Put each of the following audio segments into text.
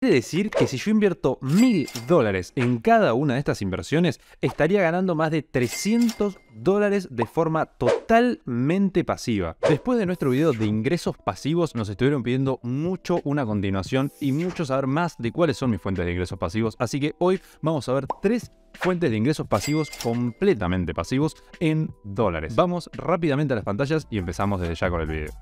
Quiere decir que si yo invierto mil dólares en cada una de estas inversiones, estaría ganando más de 300 dólares de forma totalmente pasiva. Después de nuestro video de ingresos pasivos, nos estuvieron pidiendo mucho una continuación y mucho saber más de cuáles son mis fuentes de ingresos pasivos. Así que hoy vamos a ver tres fuentes de ingresos pasivos completamente pasivos en dólares. Vamos rápidamente a las pantallas y empezamos desde ya con el video.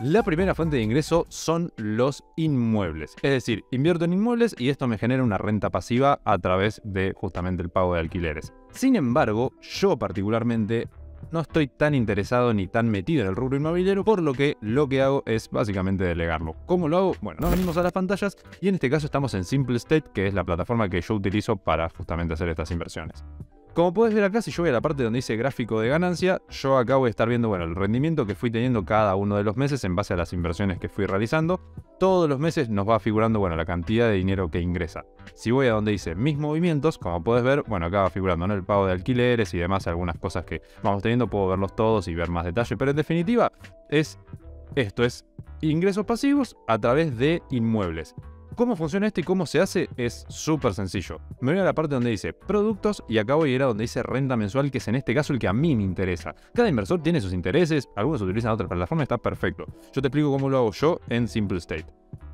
La primera fuente de ingreso son los inmuebles. Es decir, invierto en inmuebles y esto me genera una renta pasiva a través de justamente el pago de alquileres. Sin embargo, yo particularmente no estoy tan interesado ni tan metido en el rubro inmobiliario, por lo que lo que hago es básicamente delegarlo. ¿Cómo lo hago? Bueno, nos venimos a las pantallas y en este caso estamos en Simple State, que es la plataforma que yo utilizo para justamente hacer estas inversiones. Como puedes ver acá, si yo voy a la parte donde dice gráfico de ganancia, yo acá voy a estar viendo bueno, el rendimiento que fui teniendo cada uno de los meses en base a las inversiones que fui realizando. Todos los meses nos va figurando bueno, la cantidad de dinero que ingresa. Si voy a donde dice mis movimientos, como puedes ver, bueno, acá va figurando el pago de alquileres y demás, algunas cosas que vamos teniendo, puedo verlos todos y ver más detalle, pero en definitiva es esto, es ingresos pasivos a través de inmuebles. ¿Cómo funciona esto y cómo se hace? Es súper sencillo. Me voy a la parte donde dice productos y acá voy a ir a donde dice renta mensual, que es en este caso el que a mí me interesa. Cada inversor tiene sus intereses, algunos utilizan otra plataforma, está perfecto. Yo te explico cómo lo hago yo en Simple State.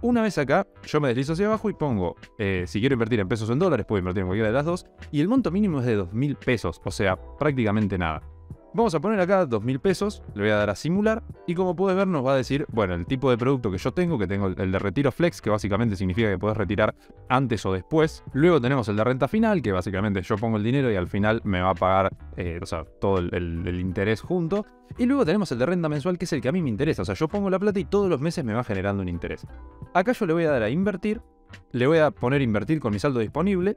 Una vez acá, yo me deslizo hacia abajo y pongo, eh, si quiero invertir en pesos o en dólares, puedo invertir en cualquiera de las dos, y el monto mínimo es de 2.000 pesos, o sea, prácticamente nada. Vamos a poner acá 2.000 pesos, le voy a dar a simular y como puedes ver nos va a decir, bueno, el tipo de producto que yo tengo, que tengo el de retiro flex, que básicamente significa que puedes retirar antes o después. Luego tenemos el de renta final, que básicamente yo pongo el dinero y al final me va a pagar eh, o sea, todo el, el interés junto. Y luego tenemos el de renta mensual, que es el que a mí me interesa. O sea, yo pongo la plata y todos los meses me va generando un interés. Acá yo le voy a dar a invertir, le voy a poner invertir con mi saldo disponible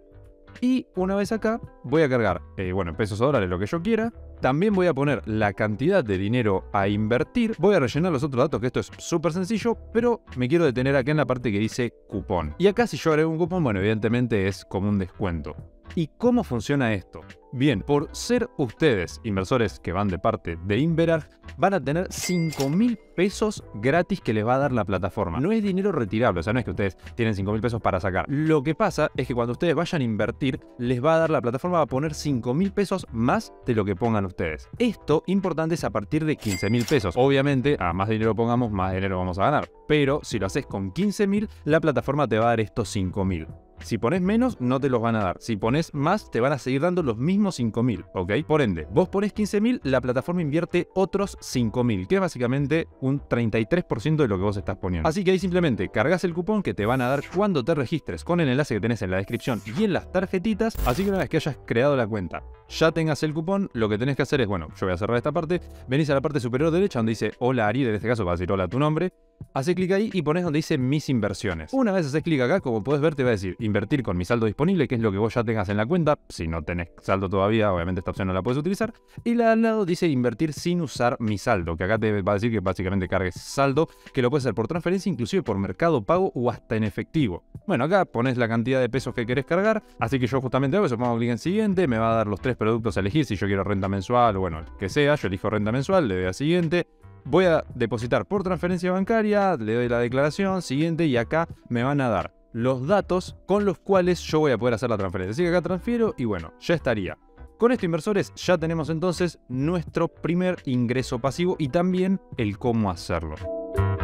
y una vez acá voy a cargar, eh, bueno, en pesos o dólares, lo que yo quiera. También voy a poner la cantidad de dinero a invertir. Voy a rellenar los otros datos, que esto es súper sencillo, pero me quiero detener acá en la parte que dice cupón. Y acá si yo agrego un cupón, bueno, evidentemente es como un descuento. ¿Y cómo funciona esto? Bien, por ser ustedes inversores que van de parte de Inverar, van a tener 5 mil pesos gratis que les va a dar la plataforma. No es dinero retirable, o sea, no es que ustedes tienen 5 mil pesos para sacar. Lo que pasa es que cuando ustedes vayan a invertir, les va a dar la plataforma, va a poner 5 mil pesos más de lo que pongan ustedes. Esto, importante, es a partir de 15 mil pesos. Obviamente, a más dinero pongamos, más dinero vamos a ganar. Pero si lo haces con 15 mil, la plataforma te va a dar estos 5 mil. Si pones menos, no te los van a dar. Si pones más, te van a seguir dando los mismos 5.000, ¿ok? Por ende, vos pones 15.000, la plataforma invierte otros 5.000, que es básicamente un 33% de lo que vos estás poniendo. Así que ahí simplemente cargas el cupón que te van a dar cuando te registres con el enlace que tenés en la descripción y en las tarjetitas. Así que una vez que hayas creado la cuenta, ya tengas el cupón, lo que tenés que hacer es, bueno, yo voy a cerrar esta parte, venís a la parte superior derecha donde dice hola Ari, en este caso va a decir hola tu nombre, Haces clic ahí y pones donde dice mis inversiones. Una vez haces clic acá, como puedes ver, te va a decir invertir con mi saldo disponible, que es lo que vos ya tengas en la cuenta. Si no tenés saldo todavía, obviamente esta opción no la puedes utilizar. Y la al lado dice invertir sin usar mi saldo, que acá te va a decir que básicamente cargues saldo, que lo puedes hacer por transferencia, inclusive por mercado pago o hasta en efectivo. Bueno, acá pones la cantidad de pesos que querés cargar, así que yo justamente hago eso, pongo clic en siguiente, me va a dar los tres productos a elegir, si yo quiero renta mensual o bueno, que sea, yo elijo renta mensual, le doy a siguiente, voy a depositar por transferencia bancaria, le doy la declaración, siguiente, y acá me van a dar los datos con los cuales yo voy a poder hacer la transferencia. Así que acá transfiero y bueno, ya estaría. Con esto, inversores, ya tenemos entonces nuestro primer ingreso pasivo y también el cómo hacerlo.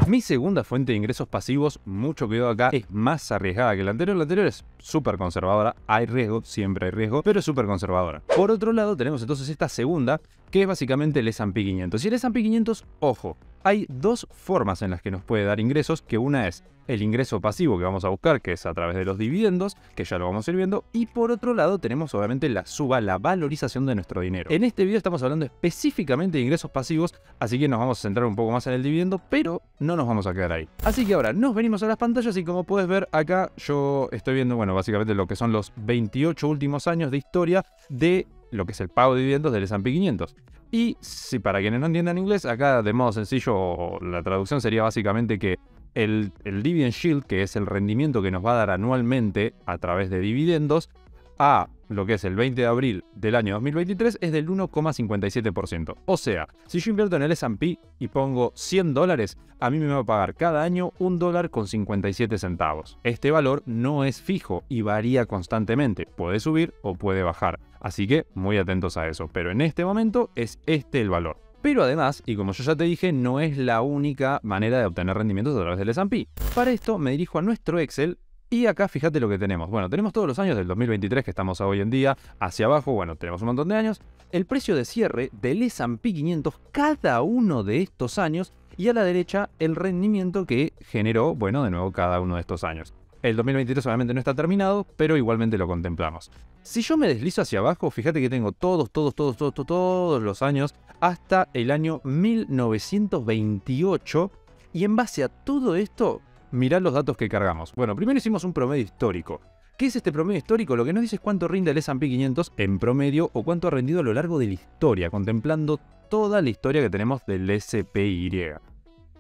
Mi segunda fuente de ingresos pasivos, mucho cuidado acá, es más arriesgada que la anterior. La anterior es súper conservadora, hay riesgo, siempre hay riesgo, pero es súper conservadora. Por otro lado, tenemos entonces esta segunda, que es básicamente el S&P 500. Y el S&P 500, ojo, hay dos formas en las que nos puede dar ingresos, que una es el ingreso pasivo que vamos a buscar, que es a través de los dividendos, que ya lo vamos a ir viendo, y por otro lado tenemos obviamente la suba, la valorización de nuestro dinero. En este video estamos hablando específicamente de ingresos pasivos, así que nos vamos a centrar un poco más en el dividendo, pero no nos vamos a quedar ahí. Así que ahora nos venimos a las pantallas y como puedes ver acá yo estoy viendo, bueno, básicamente lo que son los 28 últimos años de historia de lo que es el pago de dividendos del S&P 500. Y si para quienes no entiendan inglés, acá de modo sencillo la traducción sería básicamente que el, dividend shield, que es el rendimiento que nos va a dar anualmente a través de dividendos, a lo que es el 20 de abril del año 2023, es del 1,57%. O sea, si yo invierto en el S&P y pongo 100 dólares, a mí me va a pagar cada año un dólar con 57 centavos. Este valor no es fijo y varía constantemente, puede subir o puede bajar. Así que muy atentos a eso, pero en este momento es este el valor. Pero además, y como yo ya te dije, no es la única manera de obtener rendimientos a través del S&P. Para esto me dirijo a nuestro Excel y acá fíjate lo que tenemos. Bueno, tenemos todos los años del 2023 que estamos hoy en día. Hacia abajo, bueno, tenemos un montón de años. El precio de cierre del S&P 500 cada uno de estos años. Y a la derecha el rendimiento que generó, bueno, de nuevo cada uno de estos años. El 2023 obviamente no está terminado, pero igualmente lo contemplamos. Si yo me deslizo hacia abajo, fíjate que tengo todos, todos, todos, todos, todos, los años hasta el año 1928. Y en base a todo esto, mirad los datos que cargamos. Bueno, primero hicimos un promedio histórico. ¿Qué es este promedio histórico? Lo que nos dice es cuánto rinde el S&P 500 en promedio o cuánto ha rendido a lo largo de la historia, contemplando toda la historia que tenemos del SPY.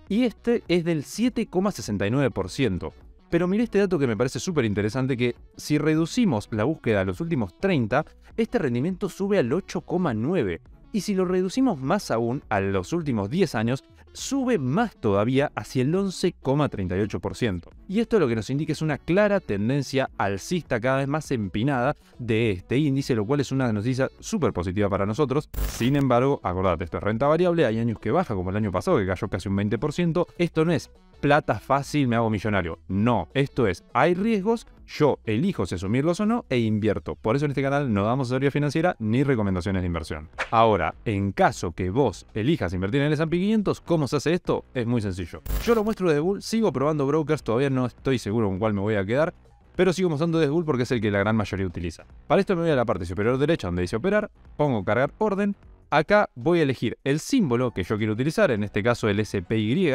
Y este es del 7,69%. Pero mire este dato que me parece súper interesante, que si reducimos la búsqueda a los últimos 30, este rendimiento sube al 8,9. Y si lo reducimos más aún a los últimos 10 años, sube más todavía hacia el 11,38%. Y esto lo que nos indica es una clara tendencia alcista cada vez más empinada de este índice, lo cual es una noticia súper positiva para nosotros. Sin embargo, acordate, esto es renta variable, hay años que baja, como el año pasado que cayó casi un 20%. Esto no es plata fácil, me hago millonario. No, esto es, hay riesgos, yo elijo si asumirlos o no e invierto. Por eso en este canal no damos asesoría financiera ni recomendaciones de inversión. Ahora, en caso que vos elijas invertir en el S&P 500, ¿cómo se hace esto? Es muy sencillo. Yo lo muestro de Bull, sigo probando brokers, todavía no estoy seguro con cuál me voy a quedar, pero sigo mostrando de Bull porque es el que la gran mayoría utiliza. Para esto me voy a la parte superior derecha donde dice operar, pongo cargar orden, acá voy a elegir el símbolo que yo quiero utilizar, en este caso el SPY,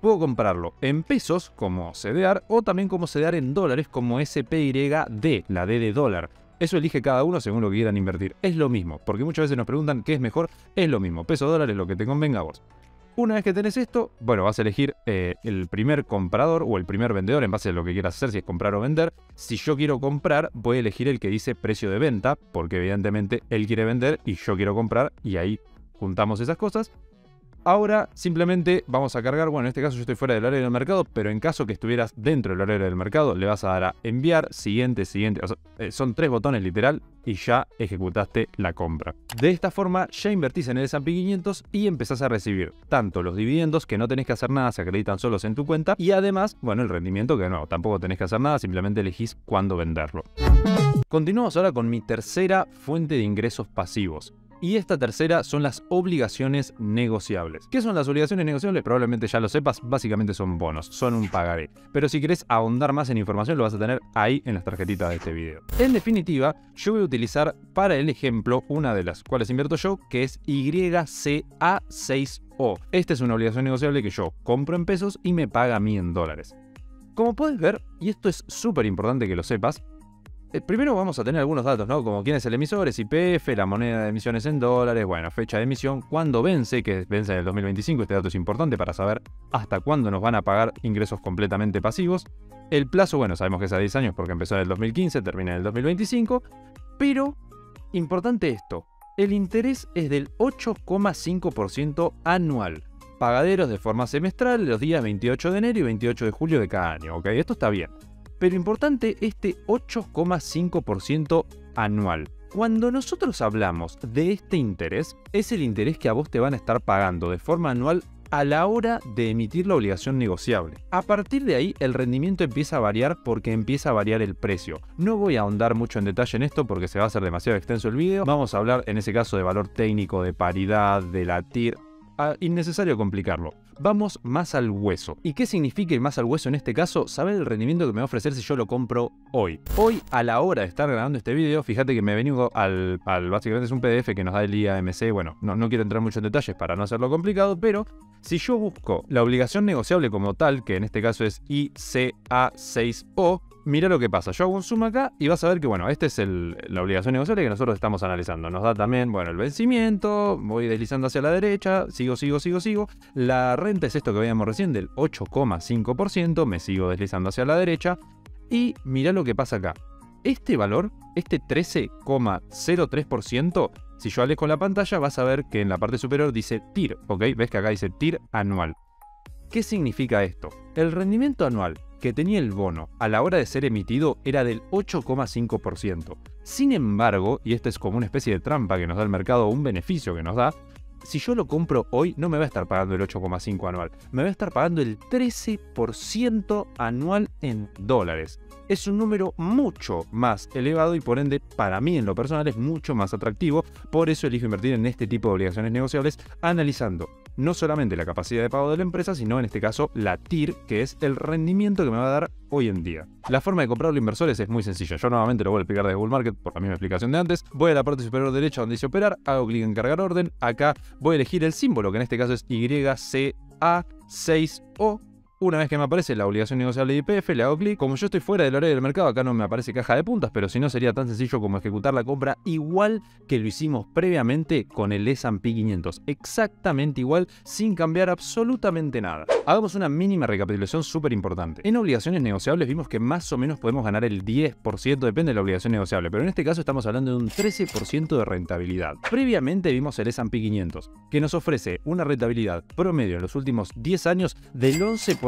Puedo comprarlo en pesos como CDR o también como CDR en dólares como SPYD, la D de dólar. Eso elige cada uno según lo que quieran invertir. Es lo mismo, porque muchas veces nos preguntan qué es mejor. Es lo mismo, peso dólar es lo que te convenga a vos. Una vez que tenés esto, bueno, vas a elegir eh, el primer comprador o el primer vendedor en base a lo que quieras hacer, si es comprar o vender. Si yo quiero comprar, voy a elegir el que dice precio de venta, porque evidentemente él quiere vender y yo quiero comprar, y ahí juntamos esas cosas. Ahora simplemente vamos a cargar, bueno, en este caso yo estoy fuera del área del mercado, pero en caso que estuvieras dentro del área del mercado, le vas a dar a enviar, siguiente, siguiente, eh, son tres botones literal y ya ejecutaste la compra. De esta forma ya invertís en el S&P 500 y empezás a recibir tanto los dividendos que no tenés que hacer nada, se acreditan solos en tu cuenta y además, bueno, el rendimiento que no, tampoco tenés que hacer nada, simplemente elegís cuándo venderlo. Continuamos ahora con mi tercera fuente de ingresos pasivos. Y esta tercera son las obligaciones negociables. ¿Qué son las obligaciones negociables? Probablemente ya lo sepas, básicamente son bonos, son un pagaré. Pero si querés ahondar más en información lo vas a tener ahí en las tarjetitas de este video. En definitiva, yo voy a utilizar para el ejemplo una de las cuales invierto yo, que es YCA6O. Esta es una obligación negociable que yo compro en pesos y me paga a mí en dólares. Como puedes ver, y esto es súper importante que lo sepas, eh, primero vamos a tener algunos datos, ¿no? Como quién es el emisor, es IPF, la moneda de emisiones en dólares, bueno, fecha de emisión, cuándo vence, que vence en el 2025, este dato es importante para saber hasta cuándo nos van a pagar ingresos completamente pasivos. El plazo, bueno, sabemos que es a 10 años porque empezó en el 2015, termina en el 2025, pero importante esto, el interés es del 8,5% anual. Pagaderos de forma semestral los días 28 de enero y 28 de julio de cada año, ¿ok? Esto está bien pero importante este 8,5% anual. Cuando nosotros hablamos de este interés, es el interés que a vos te van a estar pagando de forma anual a la hora de emitir la obligación negociable. A partir de ahí el rendimiento empieza a variar porque empieza a variar el precio. No voy a ahondar mucho en detalle en esto porque se va a hacer demasiado extenso el video. Vamos a hablar en ese caso de valor técnico, de paridad, de la TIR, innecesario complicarlo. Vamos más al hueso. ¿Y qué significa ir más al hueso en este caso? Saber el rendimiento que me va a ofrecer si yo lo compro hoy. Hoy, a la hora de estar grabando este video, fíjate que me venido al, al básicamente es un PDF que nos da el IAMC. Bueno, no, no quiero entrar mucho en detalles para no hacerlo complicado, pero si yo busco la obligación negociable como tal, que en este caso es ICA6O, mira lo que pasa. Yo hago un zoom acá y vas a ver que, bueno, esta es la obligación negociable que nosotros estamos analizando. Nos da también, bueno, el vencimiento, voy deslizando hacia la derecha, sigo, sigo, sigo, sigo. La renta es esto que veíamos recién del 8,5%, me sigo deslizando hacia la derecha. Y mira lo que pasa acá. Este valor Este 13,03%, si yo alejo la pantalla, vas a ver que en la parte superior dice TIR, ¿ok? Ves que acá dice TIR anual. ¿Qué significa esto? El rendimiento anual que tenía el bono a la hora de ser emitido era del 8,5%. Sin embargo, y esta es como una especie de trampa que nos da el mercado, un beneficio que nos da, si yo lo compro hoy no me va a estar pagando el 8,5 anual, me va a estar pagando el 13% anual en dólares. Es un número mucho más elevado y por ende para mí en lo personal es mucho más atractivo, por eso elijo invertir en este tipo de obligaciones negociables analizando no solamente la capacidad de pago de la empresa, sino en este caso la TIR, que es el rendimiento que me va a dar hoy en día. La forma de comprarlo inversores es muy sencilla. Yo nuevamente lo voy a explicar de Google Market por la misma explicación de antes. Voy a la parte superior derecha donde dice operar, hago clic en cargar orden. Acá voy a elegir el símbolo, que en este caso es YCA6O una vez que me aparece la obligación negociable de IPF, le hago clic. Como yo estoy fuera del horario del mercado, acá no me aparece caja de puntas, pero si no sería tan sencillo como ejecutar la compra igual que lo hicimos previamente con el S&P 500. Exactamente igual, sin cambiar absolutamente nada. Hagamos una mínima recapitulación súper importante. En obligaciones negociables vimos que más o menos podemos ganar el 10%, depende de la obligación negociable, pero en este caso estamos hablando de un 13% de rentabilidad. Previamente vimos el S&P 500, que nos ofrece una rentabilidad promedio en los últimos 10 años del 11%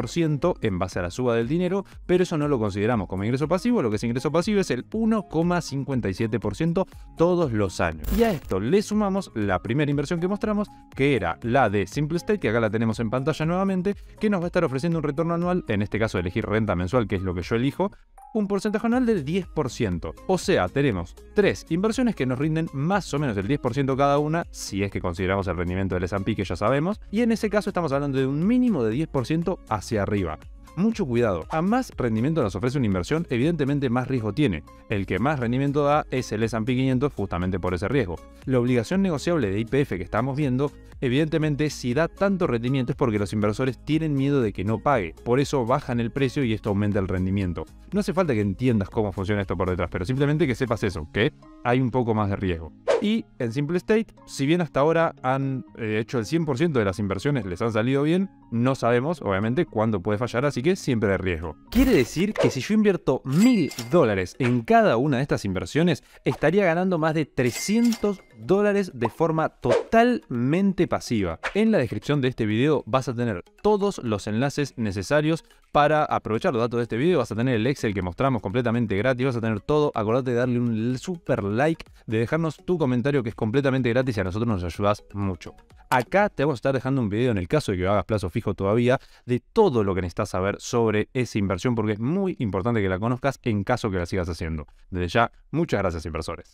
en base a la suba del dinero, pero eso no lo consideramos como ingreso pasivo, lo que es ingreso pasivo es el 1,57% todos los años. Y a esto le sumamos la primera inversión que mostramos, que era la de Simple State, que acá la tenemos en pantalla nuevamente, que nos va a estar ofreciendo un retorno anual, en este caso elegir renta mensual, que es lo que yo elijo, un porcentaje anual del 10%. O sea, tenemos tres inversiones que nos rinden más o menos el 10% cada una, si es que consideramos el rendimiento del S&P que ya sabemos, y en ese caso estamos hablando de un mínimo de 10% hacia arriba. Mucho cuidado, a más rendimiento nos ofrece una inversión, evidentemente más riesgo tiene. El que más rendimiento da es el S&P 500 justamente por ese riesgo. La obligación negociable de IPF que estamos viendo, evidentemente si da tanto rendimiento es porque los inversores tienen miedo de que no pague, por eso bajan el precio y esto aumenta el rendimiento. No hace falta que entiendas cómo funciona esto por detrás, pero simplemente que sepas eso, que hay un poco más de riesgo. Y en Simple State, si bien hasta ahora han eh, hecho el 100% de las inversiones, les han salido bien, no sabemos, obviamente, cuándo puede fallar, así que siempre hay riesgo. Quiere decir que si yo invierto mil dólares en cada una de estas inversiones, estaría ganando más de 300 dólares de forma totalmente pasiva. En la descripción de este video vas a tener todos los enlaces necesarios para aprovechar los datos de este video. Vas a tener el Excel que mostramos completamente gratis, vas a tener todo. Acordate de darle un super like, de dejarnos tu comentario que es completamente gratis y a nosotros nos ayudas mucho. Acá te vamos a estar dejando un video en el caso de que hagas plazo fijo todavía de todo lo que necesitas saber sobre esa inversión porque es muy importante que la conozcas en caso que la sigas haciendo. Desde ya, muchas gracias inversores.